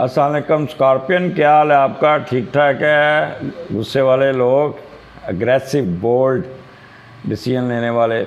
असलकम स्कॉर्पियन, क्या हाल है आपका? ठीक ठाक है? गुस्से वाले लोग अग्रेसिव बोल्ड डिसीज़न लेने वाले।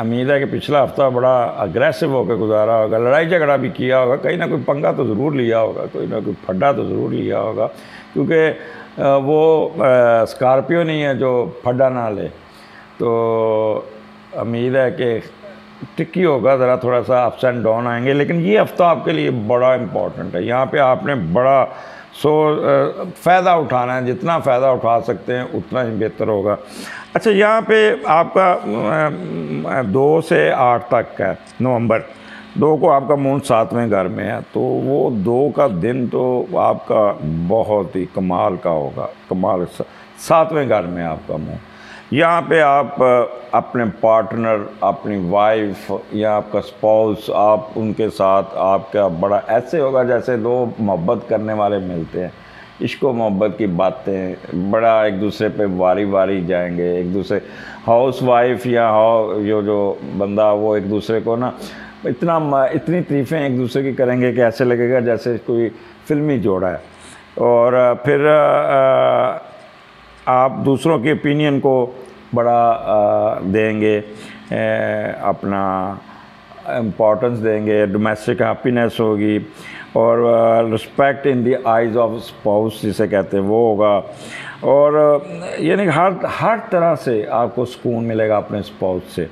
उम्मीद है कि पिछला हफ़्ता बड़ा अग्रेसिव होकर गुजारा होगा। लड़ाई झगड़ा भी किया होगा। कहीं ना कोई पंगा तो ज़रूर लिया होगा, कोई ना कोई फड्डा तो ज़रूर लिया होगा, क्योंकि वो स्कॉर्पियो नहीं है जो फड्डा ना ले। तो उम्मीद है कि टिक्की होगा, ज़रा थोड़ा सा अप्स एंड डाउन आएँगे, लेकिन ये हफ़्ता आपके लिए बड़ा इंपॉर्टेंट है। यहाँ पे आपने बड़ा सो फ़ायदा उठाना है। जितना फ़ायदा उठा सकते हैं, उतना ही बेहतर होगा। अच्छा यहाँ पे आपका दो से आठ तक है, नवंबर। दो को आपका मून सातवें घर में है तो वो दो का दिन तो आपका बहुत ही कमाल का होगा। कमाल सातवें घर में आपका मून यहाँ पे आप अपने पार्टनर अपनी वाइफ या आपका स्पाउस आप उनके साथ आपका बड़ा ऐसे होगा जैसे दो मोहब्बत करने वाले मिलते हैं। इश्क मोहब्बत की बातें, बड़ा एक दूसरे पे वारी वारी जाएँगे, एक दूसरे हाउस वाइफ या हाउ जो जो बंदा वो एक दूसरे को ना, इतना इतनी तरीफ़ें एक दूसरे की करेंगे कि ऐसे लगेगा जैसे कोई फिल्मी जोड़ा है। और फिर आप दूसरों के ओपिनियन को बड़ा देंगे अपना इम्पोर्टेंस देंगे डोमेस्टिक हैप्पीनेस होगी और respect in the eyes of spouse जिसे कहते हैं, वो होगा। और यानी हर हर तरह से आपको सुकून मिलेगा अपने स्पाउस से।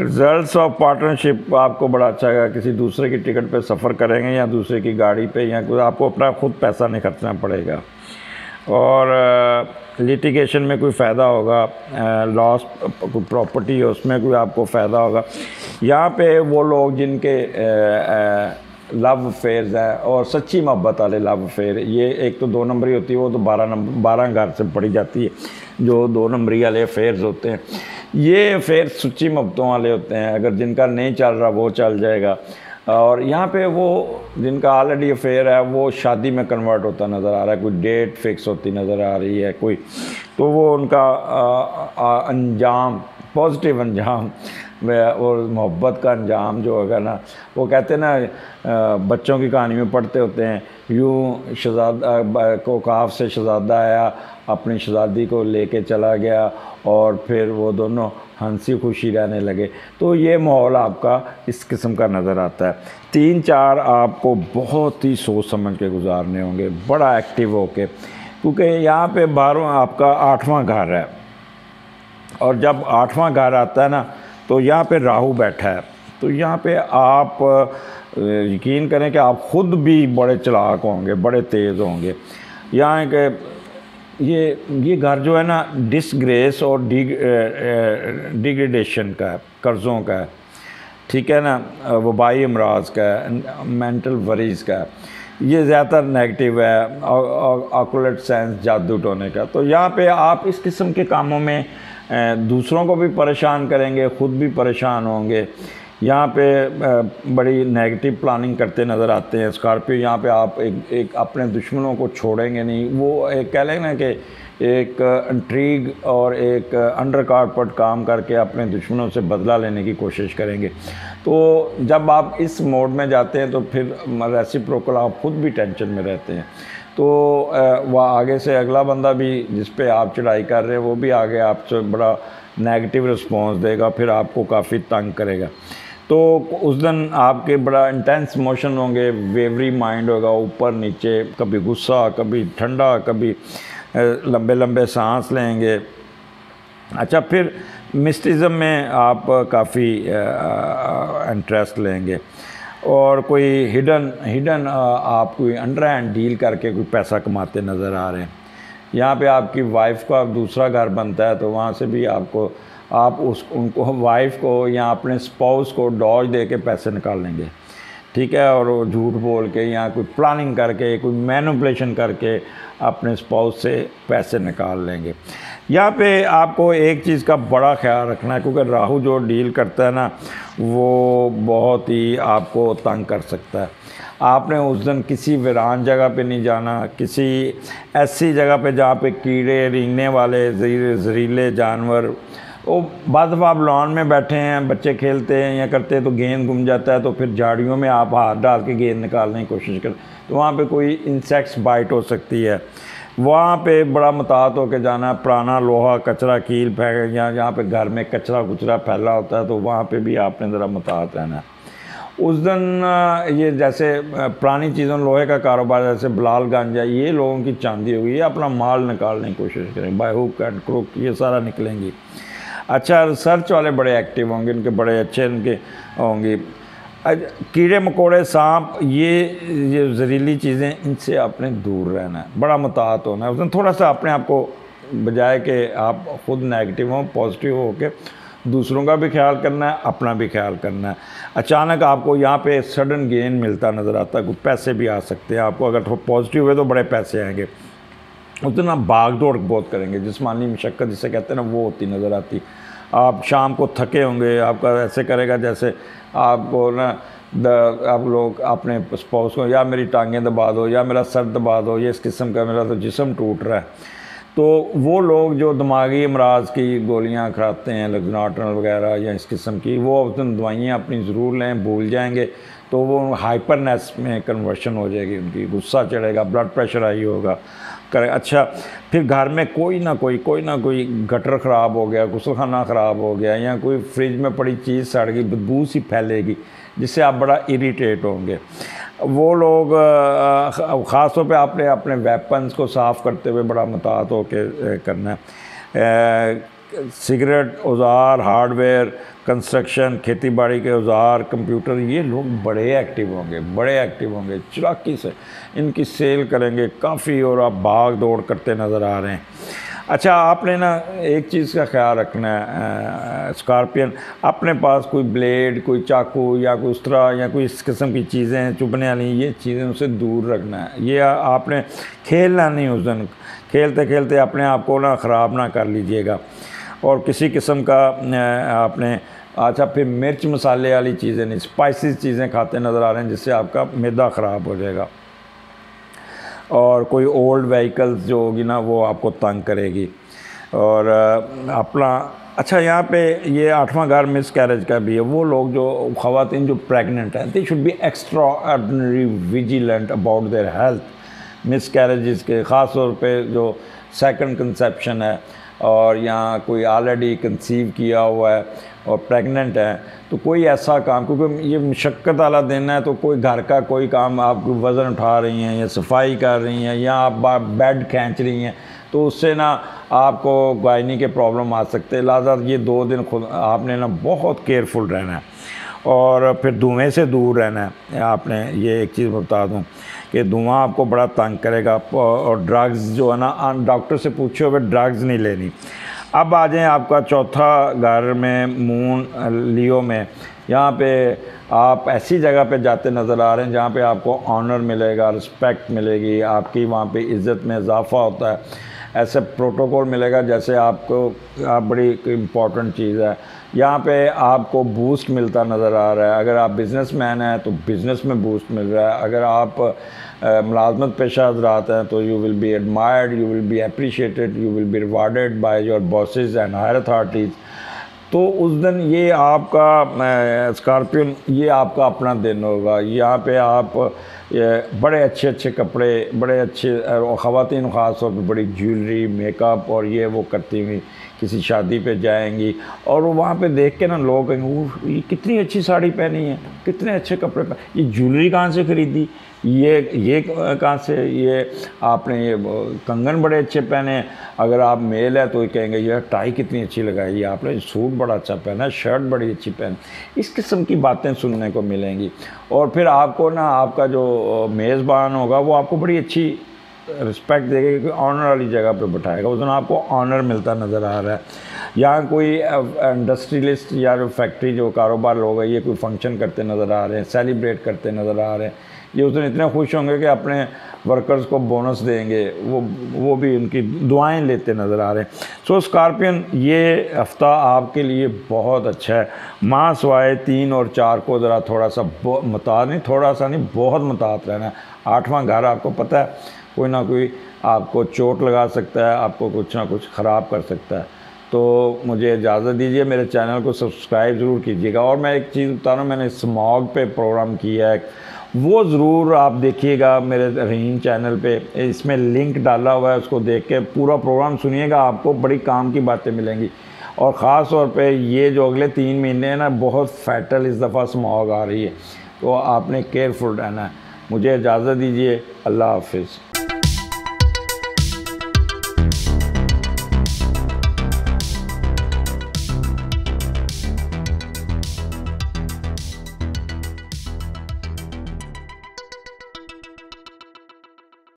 रिजल्ट्स ऑफ़ पार्टनरशिप आपको बड़ा अच्छा है किसी दूसरे की टिकट पे सफ़र करेंगे या दूसरे की गाड़ी पे या आपको अपना खुद पैसा नहीं खर्चना पड़ेगा। और लिटिगेशन में कोई फ़ायदा होगा लॉस प्रॉपर्टी है, उसमें कोई आपको फ़ायदा होगा। यहाँ पे वो लोग जिनके लव अफेयर्स हैं और सच्ची मोहब्बत वाले लव अफेयर ये एक तो दो नंबरी होती है, वो तो बारह नंबर बारह घर से पड़ी जाती है, जो दो नंबरी वाले अफेयर्स होते हैं। ये अफेयर सच्ची मोहब्बतों वाले होते हैं, अगर जिनका नहीं चल रहा, वो चल जाएगा। और यहाँ पे वो जिनका ऑलरेडी अफेयर है, वो शादी में कन्वर्ट होता नज़र आ रहा है, कोई डेट फिक्स होती नज़र आ रही है, कोई तो वो उनका अंजाम पॉजिटिव अंजाम और मोहब्बत का अंजाम जो होगा ना, वो कहते हैं ना बच्चों की कहानी में पढ़ते होते हैं, यूँ शहजादा को काफ से शहजादा आया, अपनी शहजादी को लेके चला गया और फिर वो दोनों हँसी खुशी रहने लगे। तो ये माहौल आपका इस किस्म का नज़र आता है। तीन चार आपको बहुत ही सोच समझ के गुजारने होंगे, बड़ा एक्टिव होके, क्योंकि यहाँ पे बारहवा आपका आठवां घर है। और जब आठवां घर आता है ना तो यहाँ पे राहु बैठा है। तो यहाँ पे आप यकीन करें कि आप ख़ुद भी बड़े चलाक होंगे, बड़े तेज़ होंगे। यहाँ के ये ये घर जो है ना डिसग्रेस और डिग्रेडेशन का है, कर्ज़ों का है। ठीक है ना? वबाई अमराज का है मेंटल वरीज का है। ये ज़्यादातर नेगेटिव है ऑकुलेट सेंस जादू टोने का। तो यहाँ पे आप इस किस्म के कामों में दूसरों को भी परेशान करेंगे, ख़ुद भी परेशान होंगे। यहाँ पे बड़ी नेगेटिव प्लानिंग करते नज़र आते हैं स्कॉर्पियो यहाँ पे आप एक एक अपने दुश्मनों को छोड़ेंगे नहीं। वो एक, कह लें ना कि एक इंट्रीग और एक अंडर कारपट काम करके अपने दुश्मनों से बदला लेने की कोशिश करेंगे। तो जब आप इस मोड में जाते हैं तो फिर रेसिप्रोकल आप खुद भी टेंशन में रहते हैं। तो वह आगे से अगला बंदा भी जिस पे आप चढ़ाई कर रहे हैं, वो भी आगे आपसे बड़ा नेगेटिव रिस्पॉन्स देगा, फिर आपको काफ़ी तंग करेगा। तो उस दिन आपके बड़ा इंटेंस मोशन होंगे वेवरी माइंड होगा, ऊपर नीचे कभी गुस्सा, कभी ठंडा, कभी लंबे लंबे सांस लेंगे। अच्छा फिर मिस्टिज़म में आप काफ़ी इंटरेस्ट लेंगे। और कोई हिडन हिडन आप कोई अंडर हैंड डील करके कोई पैसा कमाते नज़र आ रहे हैं। यहाँ पे आपकी वाइफ का दूसरा घर बनता है तो वहाँ से भी आपको, आप उस, उनको वाइफ को या अपने स्पाउस को डॉज दे के पैसे निकाल लेंगे। ठीक है? और वो झूठ बोल के या कोई प्लानिंग करके, कोई मैनुपलेशन करके अपने स्पाउस से पैसे निकाल लेंगे। यहाँ पे आपको एक चीज़ का बड़ा ख्याल रखना है, क्योंकि राहु जो डील करता है ना, वो बहुत ही आपको तंग कर सकता है। आपने उस दिन किसी वीरान जगह पे नहीं जाना, किसी ऐसी जगह पे जहाँ पे कीड़े रेंगने वाले जहरीले जानवर वो बाद दफ़ा आप लॉन में बैठे हैं, बच्चे खेलते हैं या करते हैं तो गेंद घूम जाता है तो फिर झाड़ियों में आप हाथ डाल के गेंद निकालने की कोशिश करें तो वहाँ पे कोई इंसेक्ट्स बाइट हो सकती है। वहाँ पे बड़ा मुतात होकर जाना, पुराना लोहा, कचरा, कील फेंक, या जहाँ पे घर में कचरा कुचरा फैला होता है तो वहाँ पे भी आपने ज़रा मुतात रहना है। उस दिन ये जैसे पुरानी चीज़ों, लोहे का कारोबार जैसे बलाल गांजा, ये लोगों की चांदी होगी ये अपना माल निकालने की कोशिश करें। बाय हुक एंड क्रुक, ये सारा निकलेंगी। अच्छा रिसर्च वाले बड़े एक्टिव होंगे, इनके बड़े अच्छे इनके होंगे। कीड़े मकोड़े, सांप, ये ये जहरीली चीज़ें, इनसे आपने दूर रहना है। बड़ा मुतात होना है। उस दिन थोड़ा सा अपने आप को बजाय कि आप ख़ुद नेगेटिव हों पॉजिटिव हो के दूसरों का भी ख्याल करना है, अपना भी ख्याल करना है। अचानक आपको यहाँ पे सडन गेन मिलता नज़र आता है। कुछ पैसे भी आ सकते हैं। आपको अगर पॉजिटिव हुए तो बड़े पैसे आएँगे। उतना भाग दौड़ बहुत करेंगे। जिसमानी मशक्क़त जिसे कहते हैं ना, वो होती नज़र आती। आप शाम को थके होंगे, आपका ऐसे करेगा जैसे आपको ना आप लोग अपने स्पाउस को, या मेरी टांगें दबा दो, या मेरा सर दबा दो, ये इस किस्म का मेरा तो जिसम टूट रहा है। तो वो लोग जो दिमागी अमराज की गोलियाँ खाते हैं लग्नाटन वगैरह या इस किस्म की, वो उस दिन दवाइयाँ अपनी ज़रूर लें, भूल जाएँगे तो वो हाइपरनेस में कन्वर्शन हो जाएगी, उनकी गुस्सा चढ़ेगा ब्लड प्रेशर हाई होगा। करें। अच्छा फिर घर में कोई ना कोई कोई ना कोई गटर ख़राब हो गया, गुसलखाना ख़राब हो गया, या कोई फ्रिज में पड़ी चीज़ सड़ गई, बदबू सी फैलेगी, जिससे आप बड़ा इरीटेट होंगे। वो लोग ख़ास तौर पे आपने अपने वेपन्स को साफ़ करते हुए बड़ा मतात होकर करना है। सिगरेट, औज़ार, हार्डवेयर, कंस्ट्रक्शन खेती बाड़ी के औज़ार, कंप्यूटर, ये लोग बड़े एक्टिव होंगे, बड़े एक्टिव होंगे, चुराकी से इनकी सेल करेंगे, काफ़ी और आप भाग दौड़ करते नज़र आ रहे हैं। अच्छा आपने ना एक चीज़ का ख्याल रखना है स्कॉर्पियन, अपने पास कोई ब्लेड, कोई चाकू या कोई उस तरह या कोई इस किस्म की चीज़ें हैं, चुभने वाली, ये चीज़ें उसे दूर रखना है। ये आपने खेलना नहीं उस दिन खेलते खेलते अपने आप को ना ख़राब ना कर लीजिएगा। और किसी किस्म का आपने अच्छा फिर मिर्च मसाले वाली चीज़ें नहीं स्पाइसी चीज़ें खाते नज़र आ रहे हैं, जिससे आपका मैदा ख़राब हो जाएगा। और कोई ओल्ड व्हीकल्स जो होगी ना, वो आपको तंग करेगी। और अपना अच्छा यहाँ पे ये आठवां घर मिस कैरेज का भी है, वो लोग जो खातन जो प्रेगनेंट हैं they should be extraordinary vigilant about their health miscarriage के ख़ास तौर पे जो सेकंड कंसेप्शन है और यहाँ कोई ऑलरेडी कंसीव किया हुआ है और प्रेग्नेंट है तो कोई ऐसा काम, क्योंकि ये मशक्क़त वाला दिन है तो कोई घर का कोई काम आप वज़न उठा रही हैं या सफ़ाई कर रही हैं या आप बेड खींच रही हैं तो उससे ना आपको गायनी के प्रॉब्लम आ सकते हैं। लिहाजा ये दो दिन खुद, आपने ना बहुत केयरफुल रहना है। और फिर धुएँ से दूर रहना है। आपने ये एक चीज़ बता दूँ कि धुआँ आपको बड़ा तंग करेगा। और ड्रग्स जो है ना डॉक्टर से पूछे हुए ड्रग्स नहीं लेनी। अब आ जाएँ आपका चौथा घर में मून लियो में। यहाँ पे आप ऐसी जगह पे जाते नज़र आ रहे हैं जहाँ पे आपको ऑनर मिलेगा रिस्पेक्ट मिलेगी, आपकी वहाँ पे इज़्ज़त में इजाफा होता है। ऐसे प्रोटोकॉल मिलेगा जैसे आपको, आप बड़ी इंपॉर्टेंट चीज़ है। यहाँ पे आपको बूस्ट मिलता नज़र आ रहा है। अगर आप बिज़नेस मैन हैं तो बिज़नेस में बूस्ट मिल रहा है। अगर आप मुलाजमत पेशा हजरात हैं तो you will be admired you will be appreciated you will be rewarded by your bosses and higher authorities तो उस दिन ये आपका स्कॉर्पियन, ये आपका अपना दिन होगा। यहाँ पे आप बड़े अच्छे अच्छे कपड़े, बड़े अच्छे ख़वान ख़ास तौर पर बड़ी ज्वेलरी, मेकअप और ये वो करती हुई किसी शादी पे जाएँगी। और वो वहाँ पे देख के ना लोग कहेंगे वो ये कितनी अच्छी साड़ी पहनी है, कितने अच्छे कपड़े पहने ये ज्वेलरी कहाँ से ख़रीदी? ये ये कहाँ से ये आपने ये कंगन बड़े अच्छे पहने? अगर आप मेल है तो ये कहेंगे ये टाई कितनी अच्छी लगाई आपने, सूट बड़ा अच्छा पहना शर्ट बड़ी अच्छी पहन इस किस्म की बातें सुनने को मिलेंगी। और फिर आपको ना, आपका जो मेज़बान होगा, वो आपको बड़ी अच्छी रिस्पेक्ट देगा कि ऑनर वाली जगह पर बैठाएगा। उस दिन आपको ऑनर मिलता नज़र आ रहा है। यहाँ कोई इंडस्ट्रियलिस्ट या जो फैक्ट्री, जो कारोबार लोग हैं, ये कोई फ़ंक्शन करते नज़र आ रहे हैं, सेलिब्रेट करते नज़र आ रहे हैं ये उस दिन इतने खुश होंगे कि अपने वर्कर्स को बोनस देंगे। वो वो भी उनकी दुआएँ लेते नज़र आ रहे हैं। सो स्कॉर्पियन ये हफ़्ता आपके लिए बहुत अच्छा है। माँ सवाए तीन और चार को ज़रा थोड़ा सा मतात नहीं, थोड़ा सा नहीं, बहुत मतात रहना है। आठवां घर आपको पता है, कोई ना कोई आपको चोट लगा सकता है, आपको कुछ ना कुछ ख़राब कर सकता है। तो मुझे इजाज़त दीजिए, मेरे चैनल को सब्सक्राइब ज़रूर कीजिएगा। और मैं एक चीज़ बता रहा हूँ मैंने स्मॉग पे प्रोग्राम किया है वो ज़रूर आप देखिएगा मेरे रहीम चैनल पे। इसमें लिंक डाला हुआ है, उसको देख के पूरा प्रोग्राम सुनिएगा, आपको बड़ी काम की बातें मिलेंगी। और ख़ास तौर पे ये जो अगले तीन महीने हैं ना, बहुत फैटल इस दफ़ा स्मॉग आ रही है। तो आपने केयरफुल रहना है। मुझे इजाज़त दीजिए। अल्लाह हाफिज़।